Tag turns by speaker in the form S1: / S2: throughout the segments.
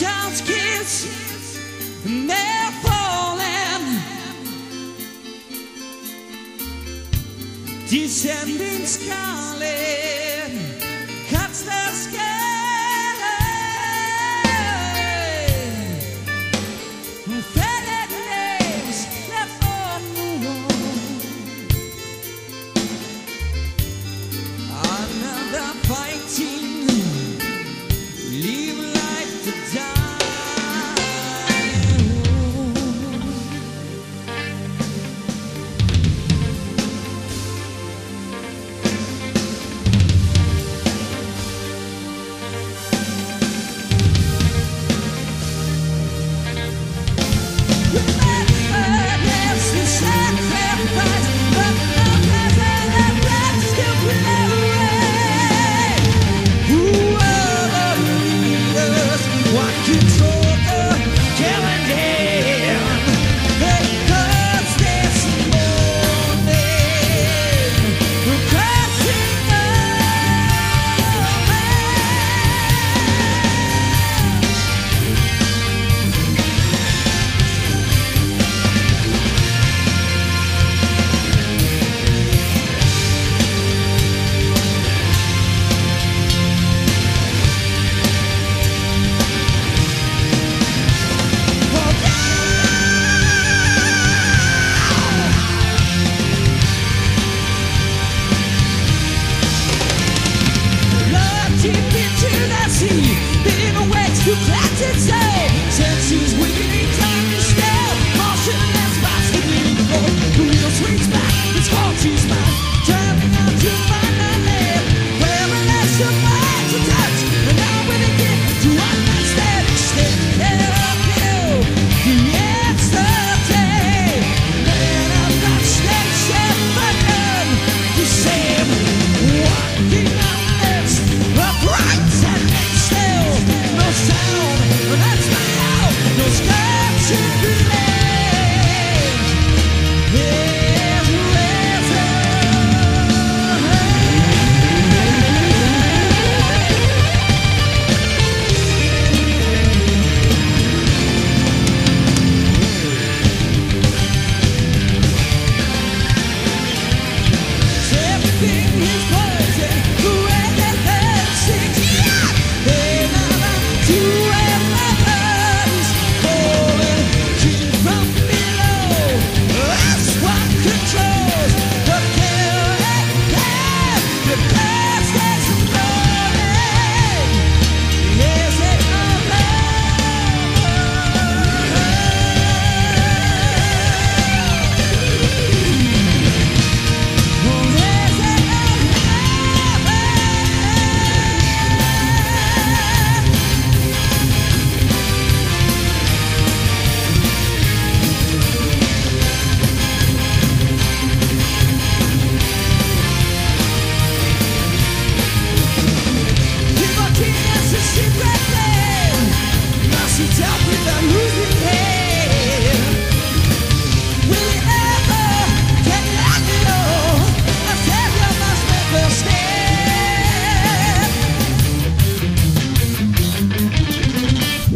S1: angels kiss and they're falling. Descending scarlet cuts the sky.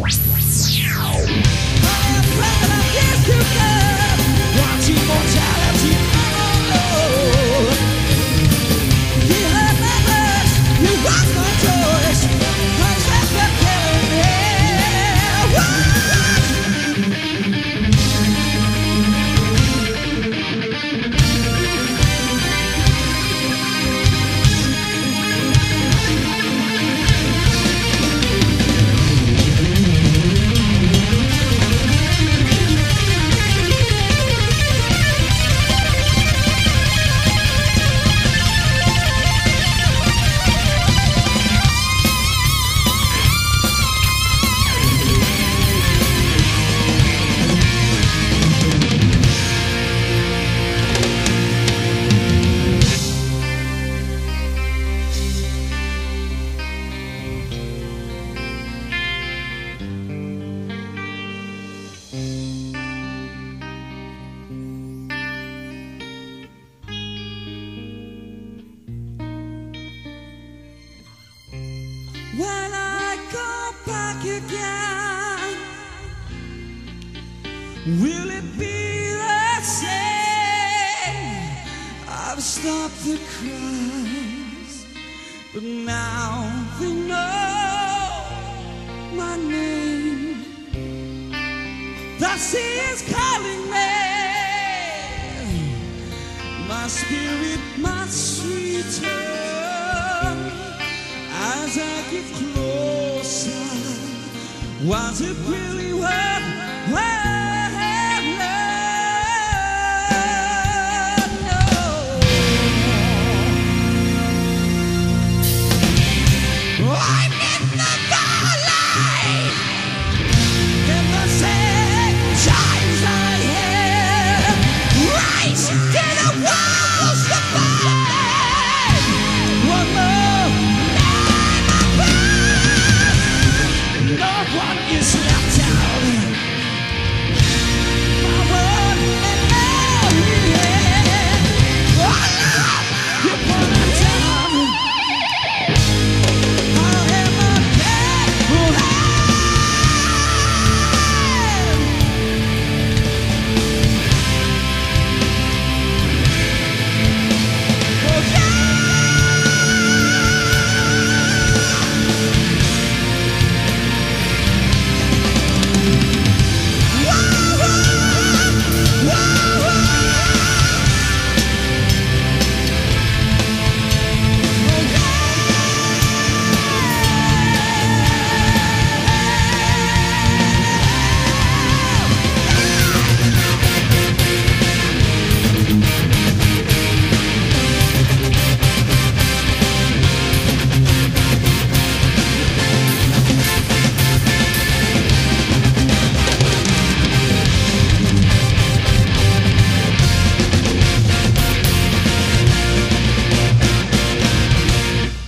S1: Yes, yes, yes. Again? Will it be the same? I've stopped the cries, but now they know my name. The sea is calling me. My spirit must return as I get closer. Was it really worth No.